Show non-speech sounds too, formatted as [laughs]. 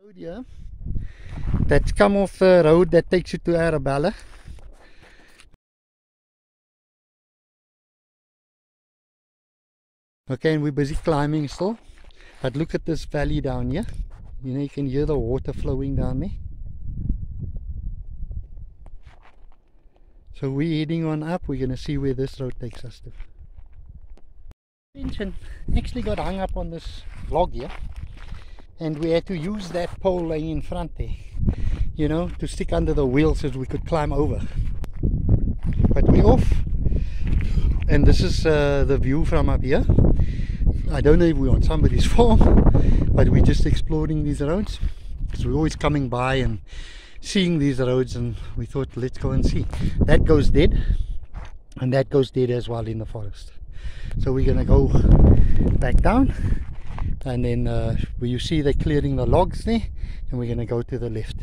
road here that's come off the road that takes you to Arabella. Okay, and we're busy climbing still. But look at this valley down here. You know, you can hear the water flowing down there. So we're heading on up. We're going to see where this road takes us to. Actually got hung up on this log here. And we had to use that pole laying in front there. You know, to stick under the wheel so we could climb over. But we're off. And this is uh, the view from up here. I don't know if we're on somebody's [laughs] farm, but we're just exploring these roads because we're always coming by and seeing these roads, and we thought, let's go and see. That goes dead, and that goes dead as well in the forest. So we're gonna go back down, and then uh, where you see they're clearing the logs there, and we're gonna go to the left.